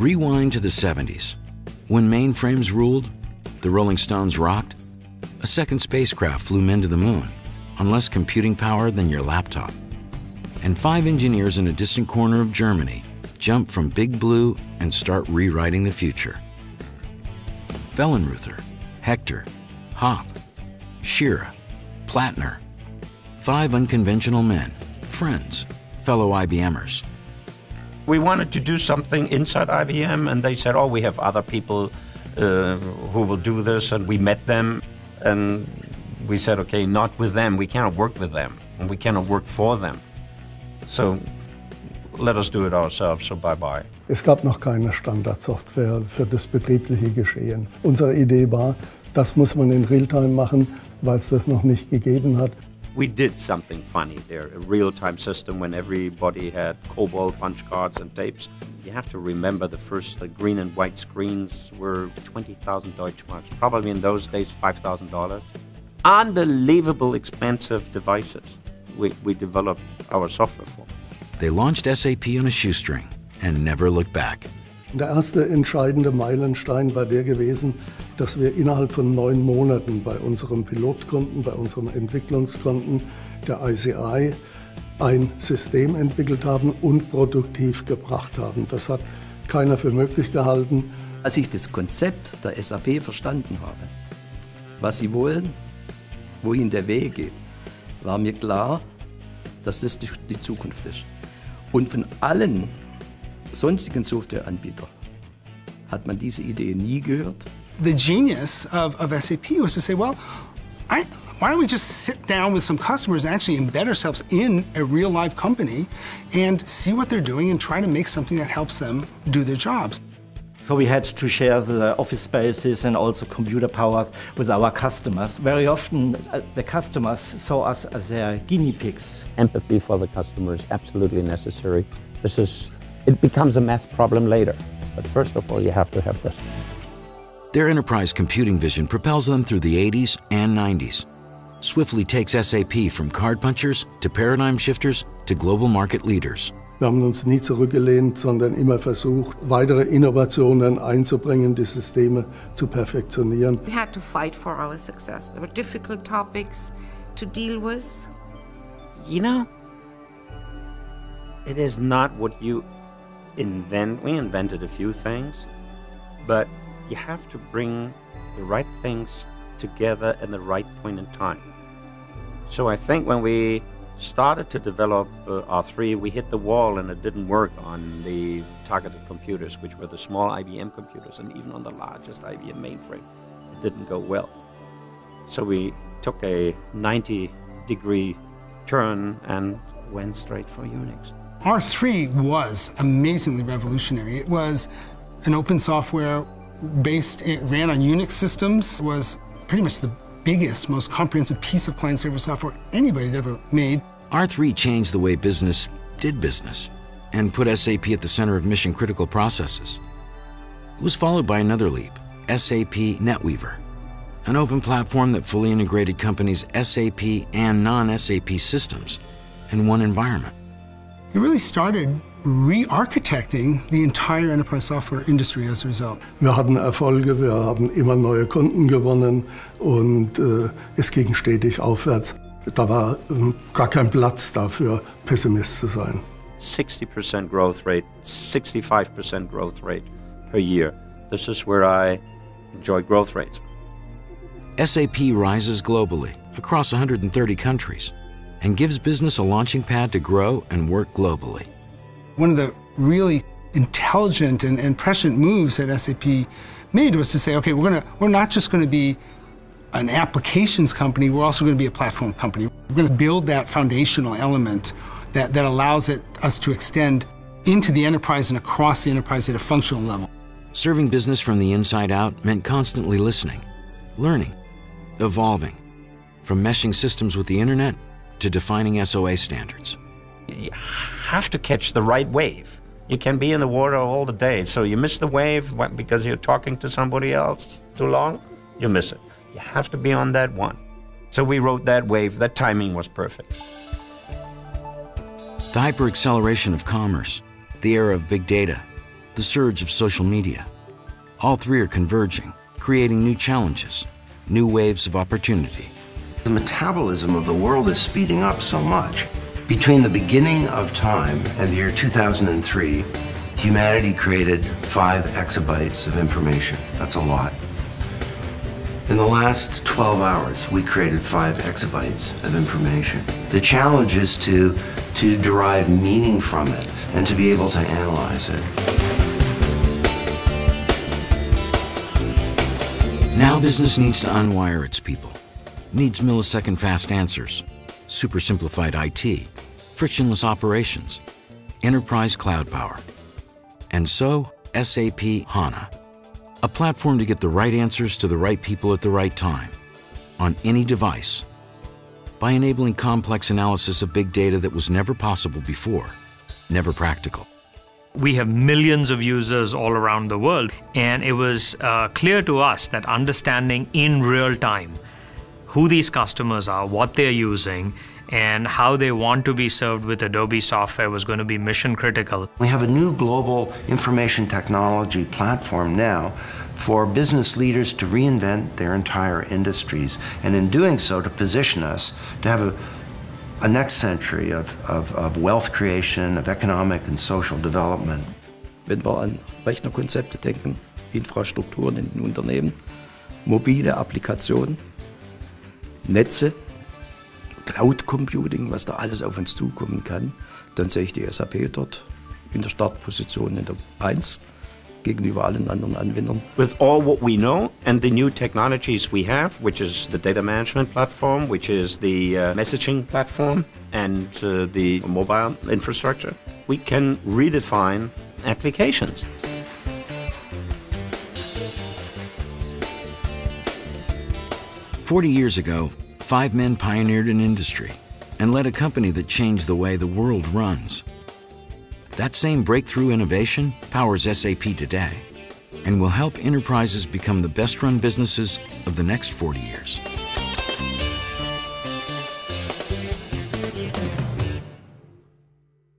Rewind to the 70s. When mainframes ruled, the Rolling Stones rocked, a second spacecraft flew men to the moon on less computing power than your laptop. And five engineers in a distant corner of Germany jump from Big Blue and start rewriting the future. Wellenreuther, Hector, Hopp, Tschira, Plattner. Five unconventional men, friends, fellow IBMers. We wanted to do something inside IBM, and they said, oh, we have other people uh, who will do this, and we met them, and we said, okay, not with them. We cannot work with them, and we cannot work for them. So let us do it ourselves, so bye-bye. Es gab noch keine Standardsoftware für das betriebliche Geschehen. Unsere Idee war, das muss man in Realtime machen, weil es das noch nicht gegeben hat. We did something funny there, a real-time system when everybody had COBOL punch cards and tapes. You have to remember the first uh, green and white screens were 20,000 Deutschmarks, probably in those days $5,000. Unbelievable expensive devices we, we developed our software for. They launched SAP on a shoestring and never looked back. Der erste entscheidende Meilenstein war der gewesen, dass wir innerhalb von neun Monaten bei unserem Pilotkunden, bei unserem Entwicklungskunden der ICI ein System entwickelt haben und produktiv gebracht haben. Das hat keiner für möglich gehalten. Als ich das Konzept der SAP verstanden habe, was sie wollen, wohin der Weg geht, war mir klar, dass das die Zukunft ist. Und von allen sonstigen Softwareanbietern hat man diese Idee nie gehört. The genius of, of SAP was to say, well, I, why don't we just sit down with some customers and actually embed ourselves in a real live company and see what they're doing and try to make something that helps them do their jobs. So we had to share the office spaces and also computer powers with our customers. Very often uh, the customers saw us as their guinea pigs. Empathy for the customer is absolutely necessary. This is, it becomes a math problem later. But first of all, you have to have this. Their enterprise computing vision propels them through the 80s and 90s. Swiftly takes SAP from card punchers to paradigm shifters to global market leaders. Wir haben uns nie zurückgelehnt, sondern immer versucht, weitere Innovationen einzubringen, die Systeme zu perfektionieren. We had to fight for our success. There were difficult topics to deal with. You know, it is not what you invent. We invented a few things, but you have to bring the right things together at the right point in time. So I think when we started to develop uh, R3, we hit the wall and it didn't work on the targeted computers, which were the small IBM computers, and even on the largest IBM mainframe. It didn't go well. So we took a 90 degree turn and went straight for Unix. R3 was amazingly revolutionary. It was an open software based, it ran on Unix systems, was pretty much the biggest, most comprehensive piece of client server software anybody had ever made. R3 changed the way business did business and put SAP at the center of mission critical processes. It was followed by another leap SAP NetWeaver, an open platform that fully integrated companies' SAP and non SAP systems in one environment. It really started re-architecting the entire enterprise software industry as a result. Wir hatten Erfolge, wir haben immer neue Kunden gewonnen und äh, es ging stetig aufwärts. Da war äh, gar kein Platz dafür, Pessimist zu sein. 60% growth rate, 65% growth rate per year. This is where I enjoy growth rates. SAP rises globally across 130 countries and gives business a launching pad to grow and work globally. One of the really intelligent and, and prescient moves that SAP made was to say, okay, we're, gonna, we're not just going to be an applications company, we're also going to be a platform company. We're going to build that foundational element that, that allows it, us to extend into the enterprise and across the enterprise at a functional level. Serving business from the inside out meant constantly listening, learning, evolving, from meshing systems with the internet to defining SOA standards. You have to catch the right wave. You can be in the water all the day, so you miss the wave because you're talking to somebody else too long, you miss it. You have to be on that one. So we wrote that wave. That timing was perfect. The hyperacceleration of commerce, the era of big data, the the surge of social media. All three are converging, creating new challenges, new waves of opportunity. The metabolism of the world is speeding up so much. Between the beginning of time and the year 2003, humanity created five exabytes of information. That's a lot. In the last 12 hours, we created five exabytes of information. The challenge is to, to derive meaning from it and to be able to analyze it. Now business needs to unwire its people, needs millisecond fast answers, super simplified IT, frictionless operations, enterprise cloud power. And so, SAP HANA, a platform to get the right answers to the right people at the right time, on any device, by enabling complex analysis of big data that was never possible before, never practical. We have millions of users all around the world, and it was uh, clear to us that understanding in real time who these customers are, what they're using, and how they want to be served with Adobe software was going to be mission critical. We have a new global information technology platform now for business leaders to reinvent their entire industries, and in doing so, to position us to have a a next century of, of, of wealth creation, of economic and social development. Wenn wir an Rechnerkonzepte denken, Infrastrukturen in den Unternehmen, mobile Applikationen, Netze, Cloud Computing, was da alles auf uns zukommen kann, dann sehe ich die SAP dort in der Startposition in der 1 gegenüber allen anderen Anwendern. With all what we know and the new technologies we have, which is the data management platform, which is the uh, messaging platform, and uh, the mobile infrastructure, we can redefine applications. Forty years ago, five men pioneered an industry and led a company that changed the way the world runs. That same breakthrough innovation powers SAP today and will help enterprises become the best run businesses of the next 40 years.